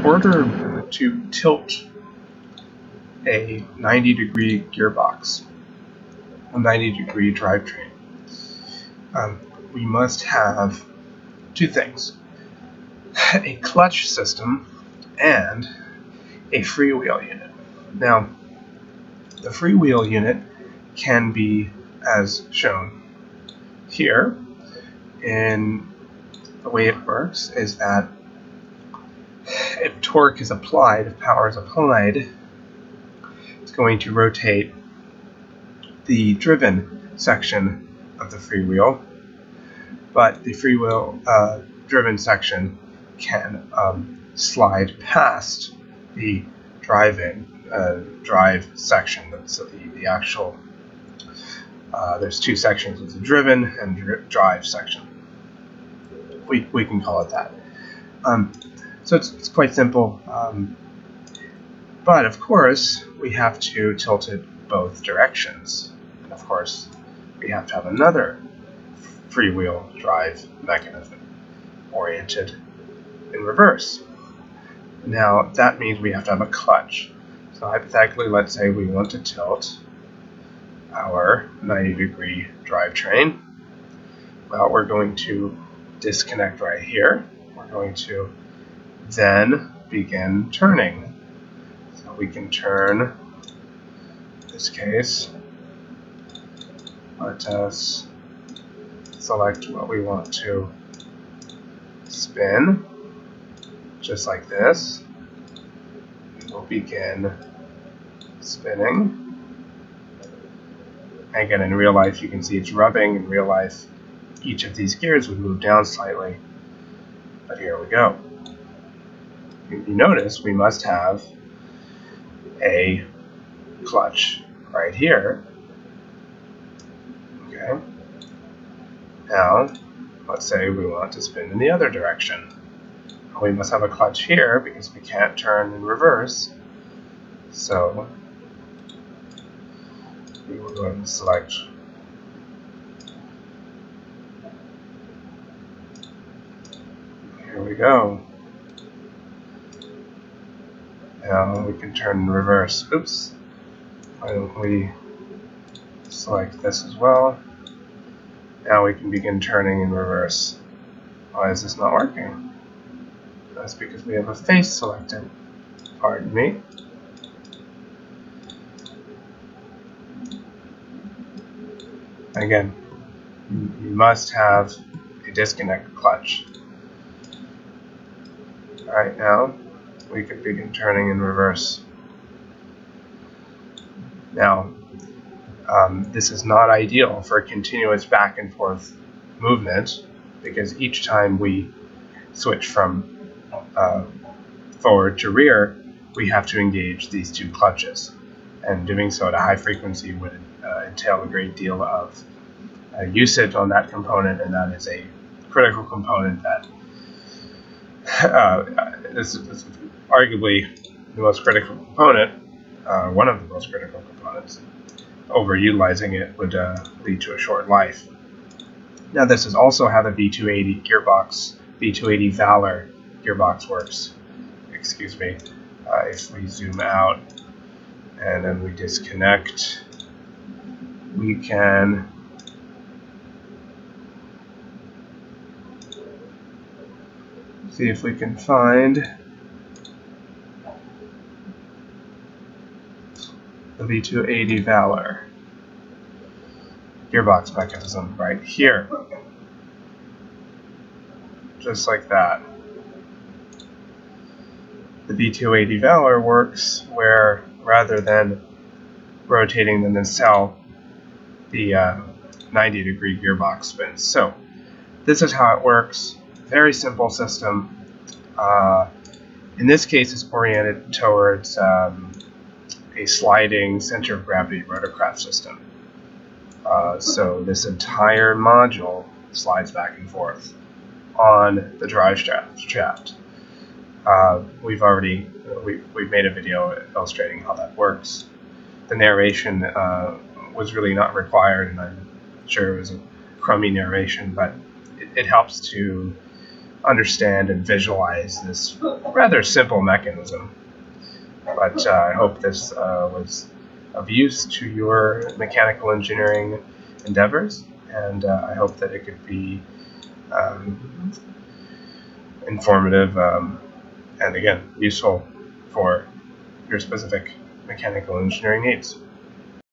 in order to tilt a 90 degree gearbox, a 90 degree drivetrain, um, we must have two things a clutch system and a freewheel unit. Now, the freewheel unit can be as shown here. And the way it works is that if torque is applied, if power is applied, it's going to rotate the driven section of the freewheel, but the freewheel uh, driven section can um, slide past the driving uh, drive section. So the, the actual uh, there's two sections. It's a driven and dri drive section. We, we can call it that. Um, so it's, it's quite simple. Um, but of course, we have to tilt it both directions. And of course, we have to have another freewheel drive mechanism oriented in reverse. Now, that means we have to have a clutch. So hypothetically, let's say we want to tilt our 90 degree drivetrain. Well, we're going to disconnect right here. We're going to then begin turning. So we can turn, in this case, let us select what we want to spin, just like this. We'll begin spinning. Again, in real life, you can see it's rubbing. In real life, each of these gears would move down slightly. But here we go. You notice we must have a clutch right here. Okay. Now, let's say we want to spin in the other direction. We must have a clutch here because we can't turn in reverse. So we will go and select here we go now we can turn in reverse. Oops. Why don't we select this as well? Now we can begin turning in reverse. Why is this not working? That's because we have a face selected. Pardon me. Again, you must have a disconnect clutch. Alright, now we could begin turning in reverse. Now, um, this is not ideal for continuous back and forth movement because each time we switch from uh, forward to rear, we have to engage these two clutches. And doing so at a high frequency would uh, entail a great deal of uh, usage on that component, and that is a critical component that uh, arguably the most critical component, uh, one of the most critical components. Overutilizing it would uh, lead to a short life. Now, this is also how the V280 gearbox, V280 Valor gearbox works. Excuse me. Uh, if we zoom out and then we disconnect we can see if we can find the V280 Valor gearbox mechanism right here. Just like that. The V280 Valor works where rather than rotating the nacelle the uh, 90 degree gearbox spins. So this is how it works. Very simple system. Uh, in this case, it's oriented towards um, a sliding center of gravity rotorcraft system. Uh, so this entire module slides back and forth on the drive shaft. Uh, we've already we, we've made a video illustrating how that works. The narration uh, was really not required, and I'm sure it was a crummy narration, but it, it helps to understand and visualize this rather simple mechanism. But uh, I hope this uh, was of use to your mechanical engineering endeavors, and uh, I hope that it could be um, informative um, and again useful for your specific mechanical engineering needs.